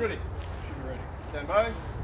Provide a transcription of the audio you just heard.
ready. Should be ready. Stand by.